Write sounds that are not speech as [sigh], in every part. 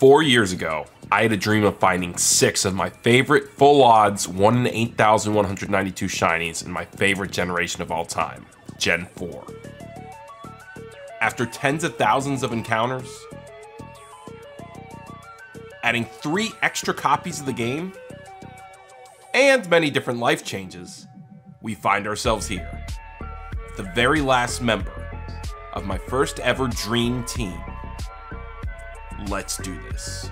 Four years ago, I had a dream of finding six of my favorite full odds 1 in 8,192 shinies in my favorite generation of all time, Gen 4. After tens of thousands of encounters, adding three extra copies of the game, and many different life changes, we find ourselves here. The very last member of my first ever dream team Let's do this.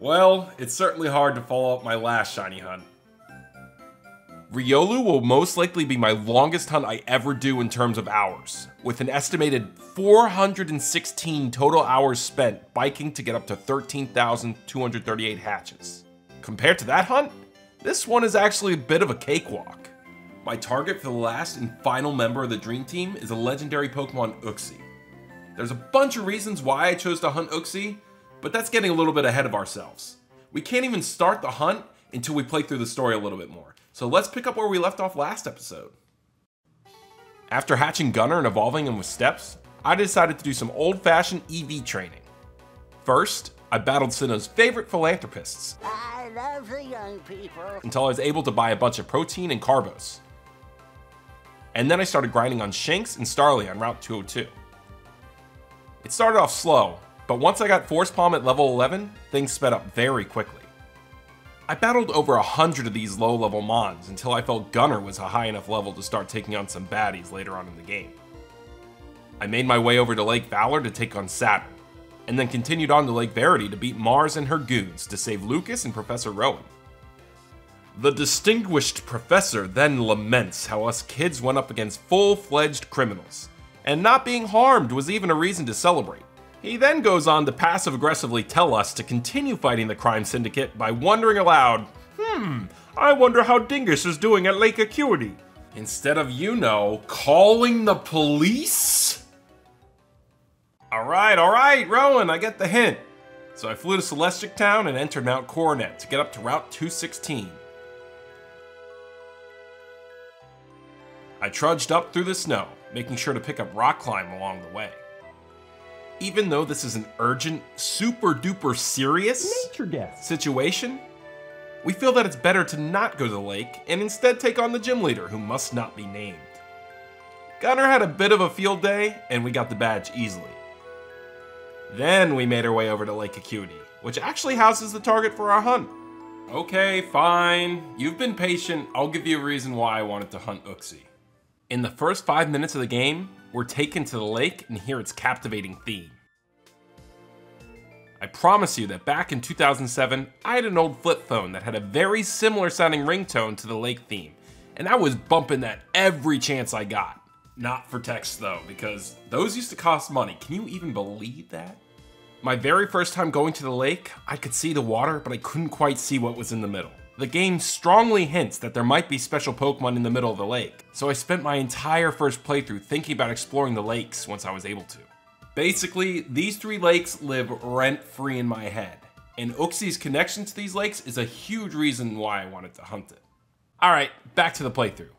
Well, it's certainly hard to follow up my last shiny hunt. Riolu will most likely be my longest hunt I ever do in terms of hours, with an estimated 416 total hours spent biking to get up to 13,238 hatches. Compared to that hunt, this one is actually a bit of a cakewalk. My target for the last and final member of the Dream Team is a legendary Pokemon Uxie. There's a bunch of reasons why I chose to hunt Uxie, but that's getting a little bit ahead of ourselves. We can't even start the hunt until we play through the story a little bit more. So let's pick up where we left off last episode. After hatching Gunner and evolving him with steps, I decided to do some old-fashioned EV training. First, I battled Sinnoh's favorite philanthropists. I love the young people. Until I was able to buy a bunch of protein and carbos. And then I started grinding on Shinx and Starly on Route 202. It started off slow, but once I got Force Palm at level 11, things sped up very quickly. I battled over a hundred of these low-level mons until I felt Gunner was a high enough level to start taking on some baddies later on in the game. I made my way over to Lake Valor to take on Saturn, and then continued on to Lake Verity to beat Mars and her goons to save Lucas and Professor Rowan. The distinguished professor then laments how us kids went up against full-fledged criminals, and not being harmed was even a reason to celebrate. He then goes on to passive-aggressively tell us to continue fighting the crime syndicate by wondering aloud, Hmm, I wonder how Dingus is doing at Lake Acuity. Instead of, you know, calling the police? Alright, alright, Rowan, I get the hint. So I flew to Celestic Town and entered Mount Coronet to get up to Route 216. I trudged up through the snow, making sure to pick up rock climb along the way. Even though this is an urgent, super duper serious Nature guess. situation, we feel that it's better to not go to the lake and instead take on the gym leader who must not be named. Gunner had a bit of a field day and we got the badge easily. Then we made our way over to Lake Acuity, which actually houses the target for our hunt. Okay, fine. You've been patient. I'll give you a reason why I wanted to hunt Uxie. In the first five minutes of the game, we're taken to the lake and hear its captivating theme. I promise you that back in 2007, I had an old flip phone that had a very similar sounding ringtone to the lake theme, and I was bumping that every chance I got. Not for text though, because those used to cost money. Can you even believe that? My very first time going to the lake, I could see the water, but I couldn't quite see what was in the middle. The game strongly hints that there might be special Pokemon in the middle of the lake, so I spent my entire first playthrough thinking about exploring the lakes once I was able to. Basically, these three lakes live rent-free in my head, and Uxie's connection to these lakes is a huge reason why I wanted to hunt it. Alright, back to the playthrough.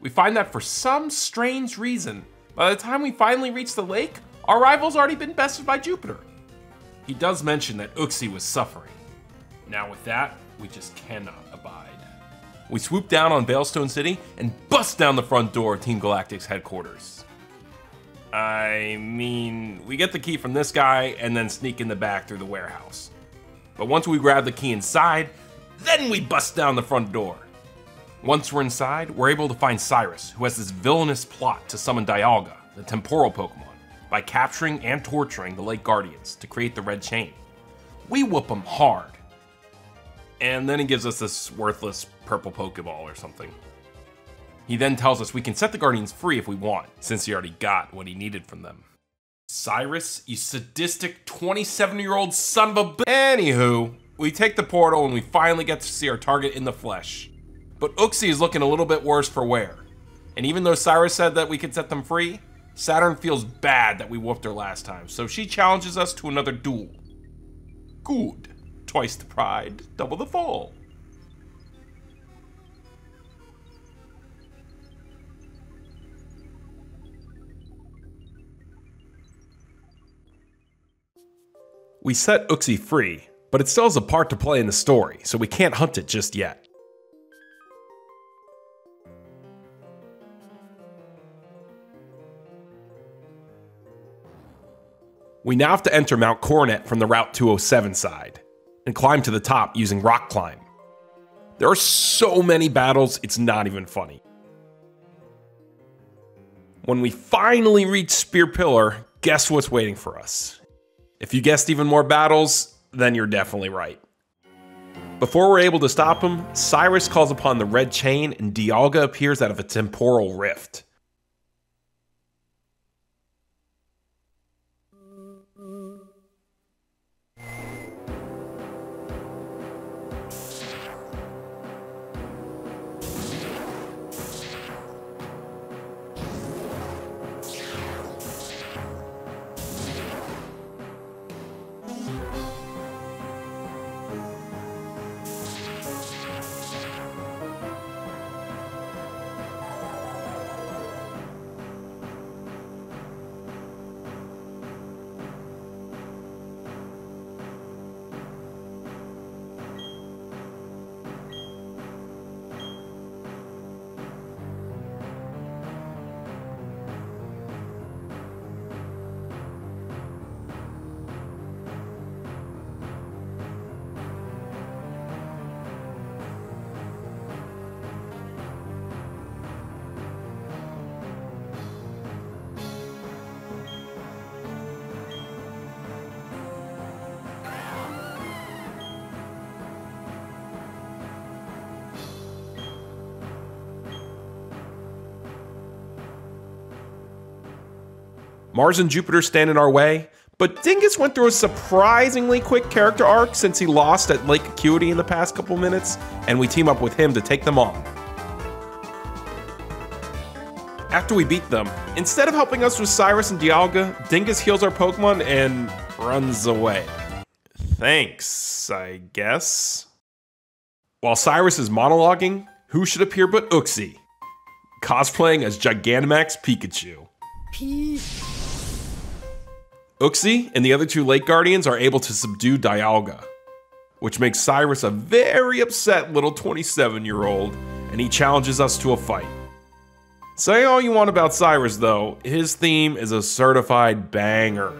We find that for some strange reason, by the time we finally reach the lake, our rival's already been bested by Jupiter. He does mention that Uxie was suffering. Now with that, we just cannot abide. We swoop down on Veilstone City and bust down the front door of Team Galactic's headquarters. I mean, we get the key from this guy and then sneak in the back through the warehouse. But once we grab the key inside, then we bust down the front door. Once we're inside, we're able to find Cyrus, who has this villainous plot to summon Dialga, the temporal Pokemon, by capturing and torturing the Lake Guardians to create the Red Chain. We whoop him hard. And then he gives us this worthless purple Pokeball or something. He then tells us we can set the Guardians free if we want, since he already got what he needed from them. Cyrus, you sadistic 27 year old son of a b- Anywho, we take the portal and we finally get to see our target in the flesh. But Uxie is looking a little bit worse for wear. And even though Cyrus said that we could set them free, Saturn feels bad that we whooped her last time, so she challenges us to another duel. Good. Twice the pride, double the fall. We set Uxie free, but it still has a part to play in the story, so we can't hunt it just yet. We now have to enter Mount Coronet from the Route 207 side, and climb to the top using Rock Climb. There are so many battles, it's not even funny. When we finally reach Spear Pillar, guess what's waiting for us? If you guessed even more battles, then you're definitely right. Before we're able to stop him, Cyrus calls upon the Red Chain and Dialga appears out of a temporal rift. Mars and Jupiter stand in our way, but Dingus went through a surprisingly quick character arc since he lost at Lake Acuity in the past couple minutes, and we team up with him to take them on. After we beat them, instead of helping us with Cyrus and Dialga, Dingus heals our Pokemon and runs away. Thanks, I guess. While Cyrus is monologuing, who should appear but Uxie, cosplaying as Gigantamax Pikachu. Uxie and the other two Lake Guardians are able to subdue Dialga, which makes Cyrus a very upset little 27 year old, and he challenges us to a fight. Say all you want about Cyrus, though, his theme is a certified banger.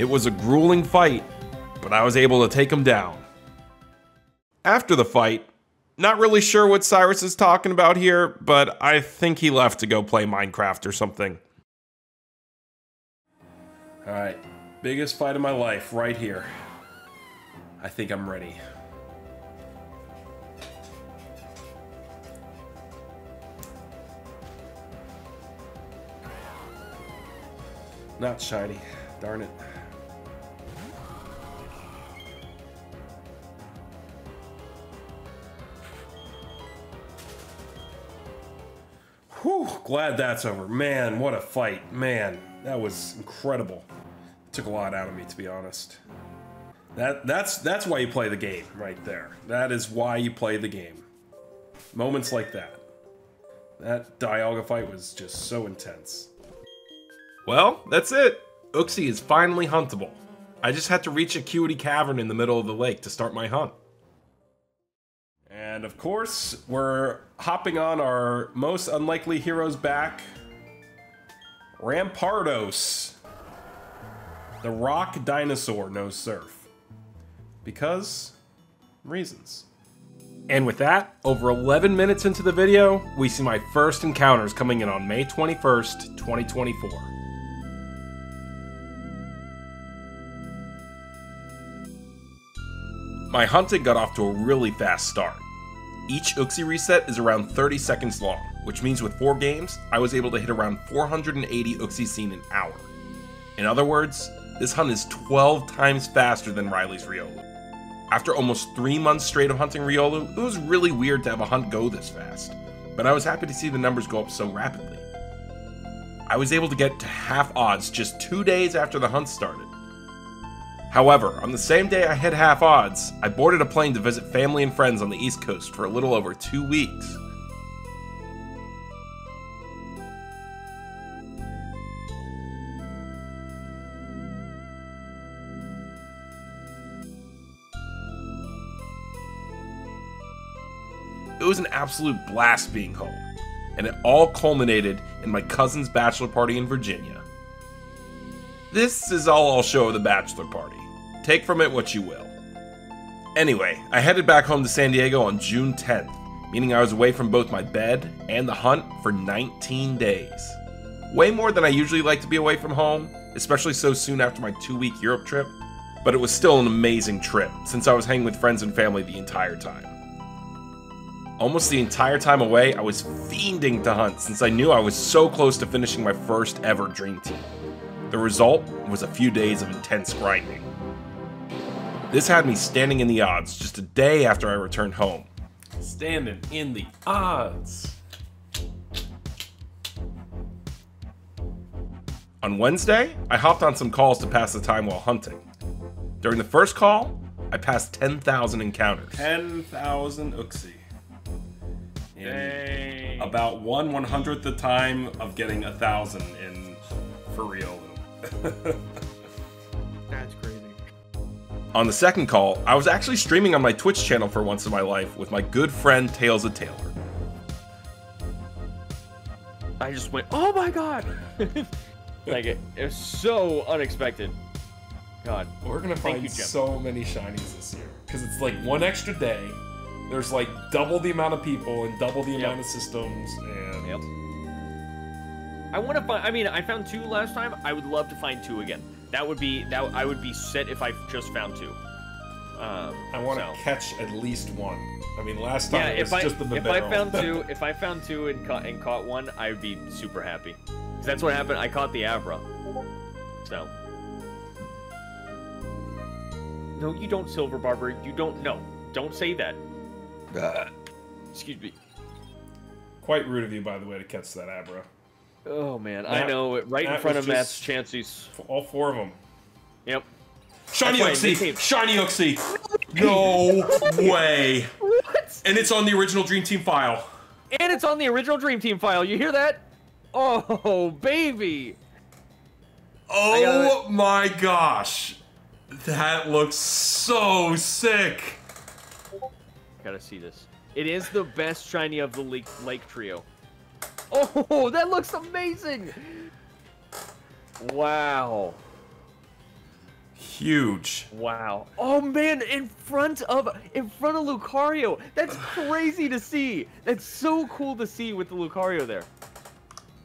It was a grueling fight, but I was able to take him down. After the fight, not really sure what Cyrus is talking about here, but I think he left to go play Minecraft or something. Alright, biggest fight of my life right here. I think I'm ready. Not shiny. Darn it. Whew, glad that's over. Man, what a fight. Man, that was incredible. took a lot out of me, to be honest. That that's that's why you play the game right there. That is why you play the game. Moments like that. That Dialga fight was just so intense. Well, that's it. Uxie is finally huntable. I just had to reach Acuity Cavern in the middle of the lake to start my hunt. And of course, we're hopping on our most unlikely hero's back, Rampardos. The rock dinosaur knows surf. Because reasons. And with that, over 11 minutes into the video, we see my first encounters coming in on May 21st, 2024. My hunting got off to a really fast start. Each Uxie reset is around 30 seconds long, which means with 4 games, I was able to hit around 480 Uxie seen an hour. In other words, this hunt is 12 times faster than Riley's Riolu. After almost 3 months straight of hunting Riolu, it was really weird to have a hunt go this fast, but I was happy to see the numbers go up so rapidly. I was able to get to half odds just 2 days after the hunt started, However, on the same day I hit half odds, I boarded a plane to visit family and friends on the East Coast for a little over two weeks. It was an absolute blast being home, and it all culminated in my cousin's bachelor party in Virginia. This is all I'll show of the bachelor party. Take from it what you will. Anyway, I headed back home to San Diego on June 10th, meaning I was away from both my bed and the hunt for 19 days. Way more than I usually like to be away from home, especially so soon after my two week Europe trip, but it was still an amazing trip since I was hanging with friends and family the entire time. Almost the entire time away, I was fiending to hunt since I knew I was so close to finishing my first ever Dream Team. The result was a few days of intense grinding. This had me standing in the odds just a day after I returned home. Standing in the odds. On Wednesday, I hopped on some calls to pass the time while hunting. During the first call, I passed 10,000 encounters. 10,000 Uxie. Dang. About one one hundredth the time of getting a thousand in for real. [laughs] That's crazy. On the second call, I was actually streaming on my Twitch channel for once in my life with my good friend Tales of Taylor. I just went, oh my god! [laughs] like it, it was so unexpected. God. We're gonna find you, so many shinies this year because it's like one extra day. There's like double the amount of people and double the Yep. amount of systems, and Yep. I want to find. I mean, I found two last time. I would love to find two again. That would be that. I would be set if I just found two. Um, I want to so. catch at least one. I mean, last time Yeah, it was if I just the if I Bibarel. found [laughs] two, if I found two and caught and caught one, I would be super happy. Cause that's what happened. I caught the Abra. So. No, you don't, Silver Barber. You don't. No, don't say that. Uh, Excuse me. Quite rude of you, by the way, to catch that Abra. Oh man, I know it right in front of Matt's just- chances. All four of them. Yep. Shiny That's Uxie! Shiny Uxie! No way! What? And it's on the original Dream Team file. And it's on the original Dream Team file. You hear that? Oh baby. Oh my gosh. That looks so sick. Gotta see this. It is the best shiny of the lake, lake trio. Oh, that looks amazing! Wow. Huge. Wow. Oh man, in front of in front of Lucario. That's [sighs] crazy to see. That's so cool to see with the Lucario there.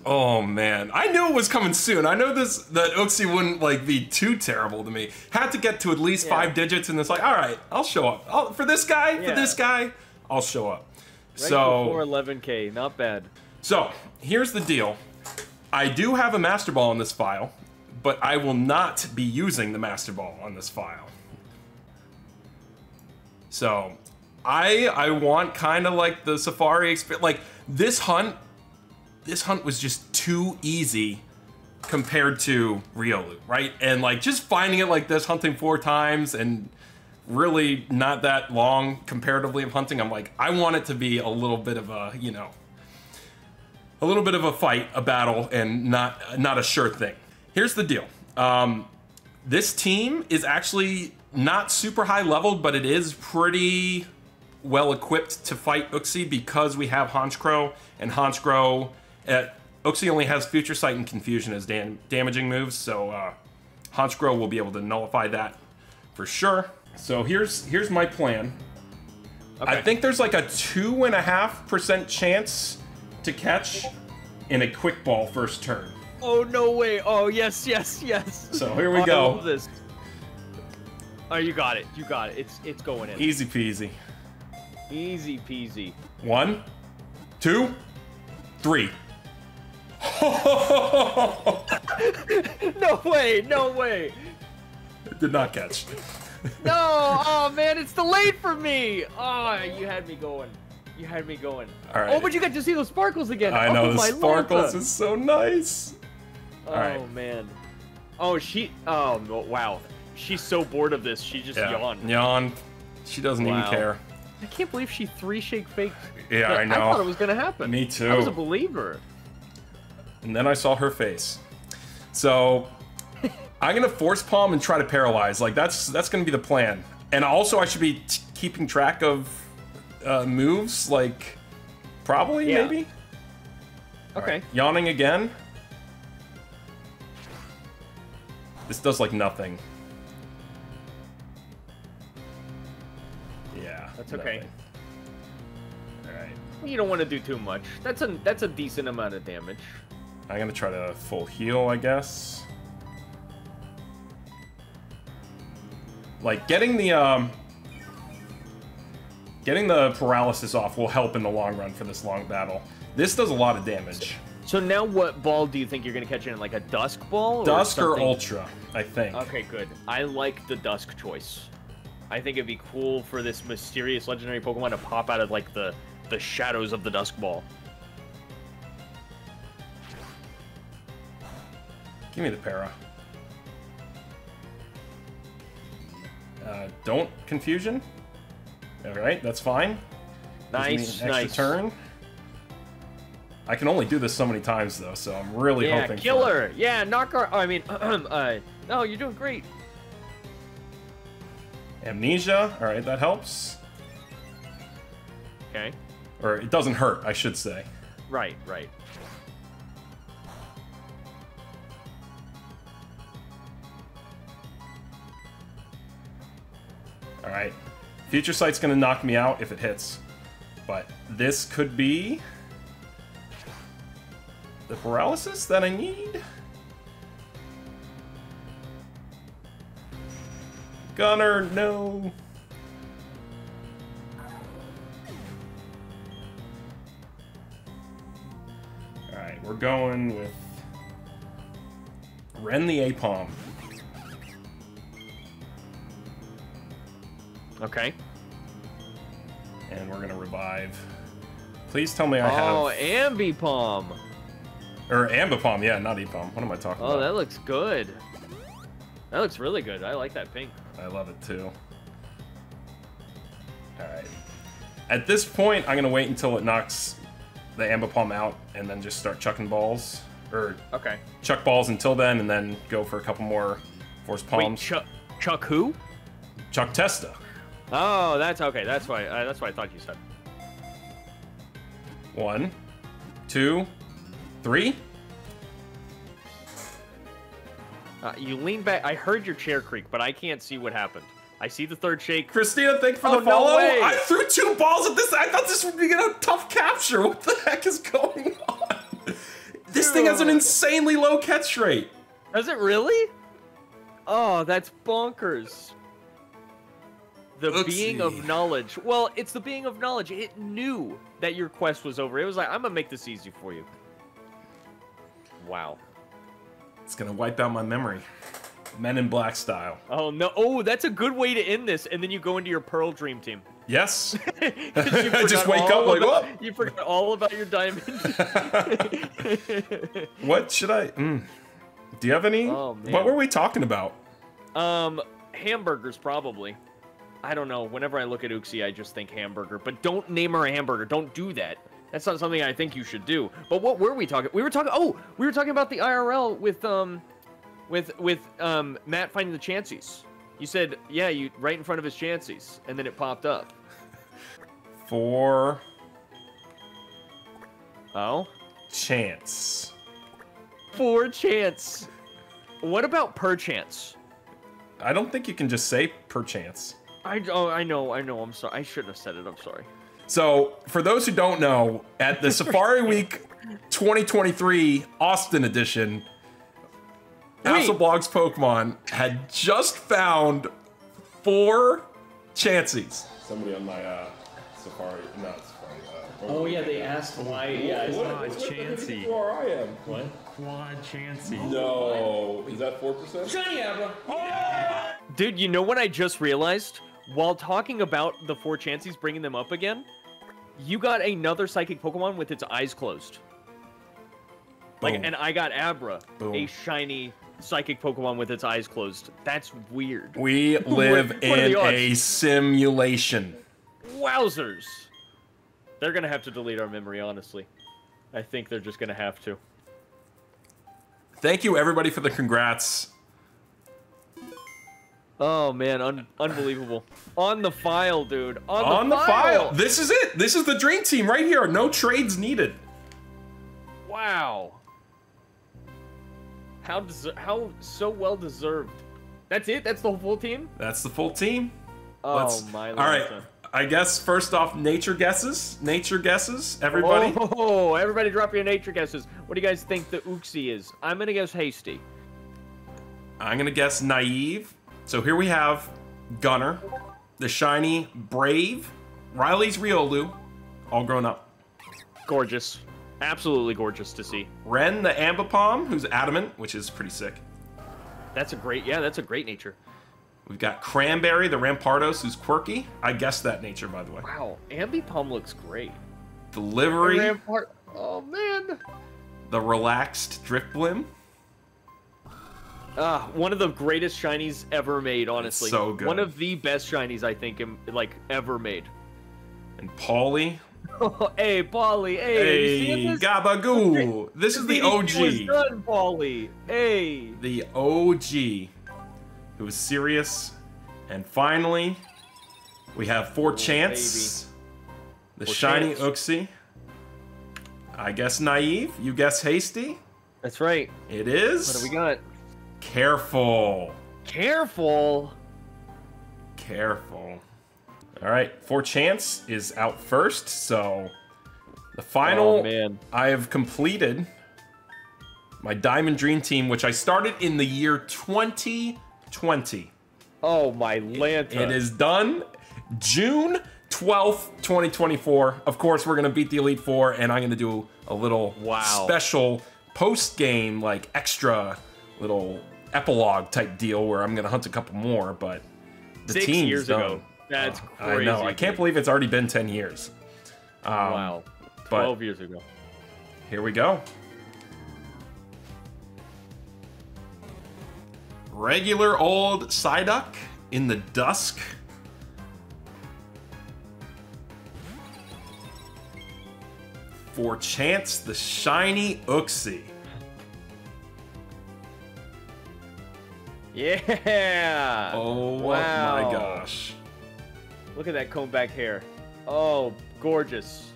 Oh man, I knew it was coming soon. I know this that Uxie wouldn't like be too terrible to me. Had to get to at least Yeah. five digits, and it's like, all right, I'll show up. I'll, for this guy, for this guy, I'll show up. Right so, before 11k, not bad. So here's the deal. I do have a Master Ball in this file, but I will not be using the Master Ball on this file. So, I I want kind of like the Safari experience. Like this hunt, this hunt was just too easy compared to Riolu, right? And like just finding it like this, hunting four times and really not that long comparatively of hunting. I'm like, I want it to be a little bit of a, you know, a little bit of a fight, a battle, and not not a sure thing. Here's the deal. Um, this team is actually not super high leveled, but it is pretty well equipped to fight Uxie because we have Honchkrow and Honchkrow. Uh, Uxie only has Future Sight and Confusion as dam- damaging moves, so uh, Honchkrow will be able to nullify that for sure. So here's here's my plan. I think there's like a two and a half percent chance to catch in a quick ball first turn. Oh no way! Oh yes, yes, yes. So here we go. I love this. Oh, you got it. You got it. It's it's going in. Easy peasy. Easy peasy. One, two, three. [laughs] No way! No way! It did not catch. No! Oh man, it's delayed for me. Oh, you had me going. You had me going. All right. Oh, but you got to see those sparkles again. I know oh, the my sparkles Lanta. is so nice. Oh right. man. Oh she. Oh wow. She's so bored of this. She just Yeah. yawned. Yawn. She doesn't Wow. even care. I can't believe she three shake faked. Yeah, I know. I thought it was gonna happen. Me too. I was a believer. And then I saw her face. So I'm gonna force palm and try to paralyze. Like that's that's gonna be the plan. And also I should be t- keeping track of uh, moves. Like probably Yeah. maybe. Okay. Yawning again. This does like nothing. Yeah. That's okay. Alright. You don't want to do too much. That's a that's a decent amount of damage. I'm gonna try to full heal, I guess. Like getting the um getting the paralysis off will help in the long run for this long battle. This does a lot of damage. So now, what ball do you think you're gonna catch in? Like a dusk ball? Or Dusk or ultra, I think. Okay, good. I like the dusk choice. I think it'd be cool for this mysterious legendary Pokemon to pop out of like the the shadows of the dusk ball. Give me the para. Uh, don't confusion. All right, that's fine. Nice, an extra nice. turn. I can only do this so many times though, so I'm really Yeah, hoping. for- killer. Yeah, knock our. I mean, [clears throat] uh, no, you're doing great. Amnesia. All right, that helps. Okay. Or it doesn't hurt, I should say. Right, right. All right. Future Sight's gonna knock me out if it hits, but this could be the paralysis that I need. Gunner, no. All right, we're going with Ren the Apom. Okay. and we're gonna revive. Please tell me I have. Oh, Ambipom. or Ambipom. Yeah, not Epom. What am I talking Oh, about? Oh, that looks good. That looks really good. I like that pink. I love it too. All right. At this point, I'm gonna wait until it knocks the Ambipom out, and then just start chucking balls or Okay. chuck balls until then, and then go for a couple more force palms. Wait. Chuck, Chuck who? chuck Testa. Oh, that's okay. That's why. Uh, that's what I thought you said. One, two, three. Uh, you lean back. I heard your chair creak, but I can't see what happened. I see the third shake. Christina, thank you for Oh, the no follow. way. I threw two balls at this. I thought this would be a tough capture. What the heck is going on? This thing has an insanely low catch rate. Does it really? Oh, that's bonkers. The being of knowledge. Well, it's the being of knowledge. It knew that your quest was over. It was like, I'm gonna make this easy for you. Wow. It's gonna wipe out my memory. Men in Black style. Oh no. Oh, that's a good way to end this. And then you go into your Pearl Dream Team. Yes. [laughs] you [laughs] Just wake up like, about- "What?" You forgot all about your diamond. [laughs] what should I? Mm. Do you have any? Oh. What were we talking about? Um, hamburgers probably. I don't know. Whenever I look at Uxie, I just think hamburger. But don't name her a hamburger. Don't do that. That's not something I think you should do. But what were we talking? We were talking. Oh, we were talking about the IRL with um, with with um Matt finding the chances. You said yeah, you right in front of his chances, and then it popped up. [laughs] Four. Oh, chance. Four chance. What about per chance? I don't think you can just say perchance. I oh I know I know. I'm sorry. I shouldn't have said it. I'm sorry. So, for those who don't know, at the [laughs] Safari Week 2023 Austin edition, Wait. Hasselblog's Pokemon had just found four Chanseys. Somebody on my uh, Safari, not Safari. Uh, Oh yeah, they asked why. Yeah, it's What- not what the heck is Chansey. where I am? What? Quad Chansey. No, is that four percent? Shiny Abra. Dude, you know what I just realized? While talking about the four chances, bringing them up again, you got another psychic Pokemon with its eyes closed. Like, and I got Abra, a shiny psychic Pokemon with its eyes closed. That's weird. We [laughs] live What- what in a simulation. Wowzers! They're gonna have to delete our memory, honestly. I think they're just gonna have to. Thank you, everybody, for the congrats. Oh man, un- unbelievable. On the file, dude. On, On the, file. This is it. This is the dream team right here. No trades needed. Wow. How how so well deserved. That's it. That's the full team. That's the full team. Oh Let's- my. All right. I guess first off, nature guesses. Nature guesses. Everybody. Oh, [laughs] everybody, drop your nature guesses. What do you guys think the Uxie is? I'm gonna guess hasty. I'm gonna guess naive. So here we have Gunner, the shiny Brave, Riley's Riolu, all grown up. Gorgeous. Absolutely gorgeous to see. Ren, the Ambipom, who's adamant, which is pretty sick. That's a great. Yeah, that's a great nature. We've got Cranberry, the Rampardos, who's quirky. I guessed that nature, by the way. Wow, Ambipom looks great. Delivery, Rampart. Oh man. the relaxed Drifblim. Ah, one of the greatest shinies ever made. Honestly, so good. One of the best shinies I think, like ever made. And Pauly. [laughs] hey, Polly. Hey, Hey, this? Gabagoo. This is the [laughs] was OG. done, Polly. Hey. The OG. Who was serious. And finally, we have Four Chance. The Four shiny Chance. Uxie. I guess naive. You guess hasty. That's right. It is. What do we got? Careful. Careful. Careful. All right, four chance is out first, so the final Oh, man. I have completed my Diamond Dream Team, which I started in the year 2020. Oh my Lanta. It is done June 12th, 2024. Of course, we're gonna beat the Elite Four, and I'm gonna do a little Wow. special post game, like extra little epilogue type deal where I'm gonna hunt a couple more, but the Six team's years done. ago. That's I crazy. know. I can't believe it's already been 10 years. Um, Wow. but- 12 years ago. Here we go. Regular old Psyduck in the dusk. For chance, the shiny Uxie. Yeah. Oh wow. my gosh. Look at that comb back hair. Oh, gorgeous.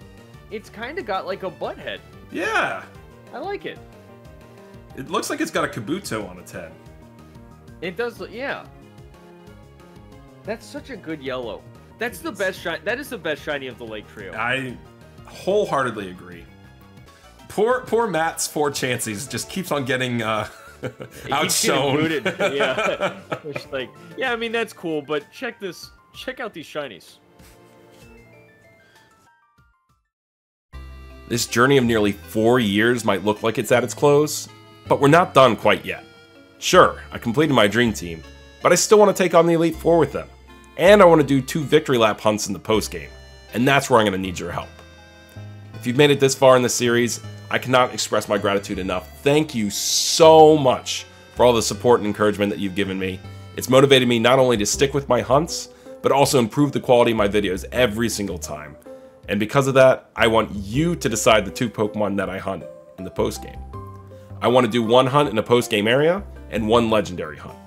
It's kind of got like a butt head. Yeah. I like it. It looks like it's got a Kabuto on its head. It does, look- yeah. That's such a good yellow. That's the best shiny. That is the best shiny of the Lake Trio. I wholeheartedly agree. Poor poor Matt's four chances just keeps on getting uh, getting [laughs] [laughs] outshone. booted, yeah. [laughs] It's like, yeah, I mean that's cool, but check this. Check out these shinies. This journey of nearly four years might look like it's at its close, but we're not done quite yet. Sure, I completed my dream team, but I still want to take on the Elite Four with them. And I want to do two victory lap hunts in the postgame, and that's where I'm going to need your help. If you've made it this far in the series, I cannot express my gratitude enough. Thank you so much for all the support and encouragement that you've given me. It's motivated me not only to stick with my hunts, but also improve the quality of my videos every single time. And because of that, I want you to decide the two Pokemon that I hunt in the postgame. I want to do one hunt in a postgame area and one legendary hunt.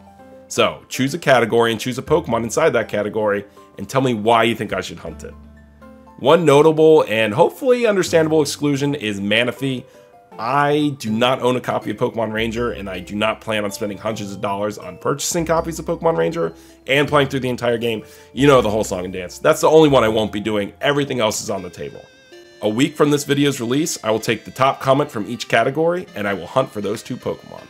So choose a category and choose a Pokemon inside that category and tell me why you think I should hunt it. One notable and hopefully understandable exclusion is Manaphy. I do not own a copy of Pokemon Ranger, and I do not plan on spending hundreds of dollars on purchasing copies of Pokemon Ranger and playing through the entire game. You know the whole song and dance. That's the only one I won't be doing. Everything else is on the table. A week from this video's release, I will take the top comment from each category, and I will hunt for those two Pokemon.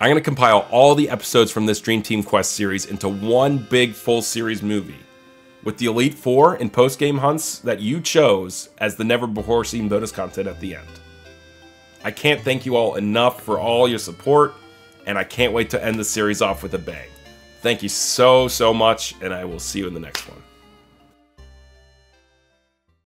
I'm going to compile all the episodes from this Dream Team Quest series into one big full series movie, with the Elite Four and post game hunts that you chose as the never before seen bonus content at the end. I can't thank you all enough for all your support, and I can't wait to end the series off with a bang. Thank you so, so much, and I will see you in the next one.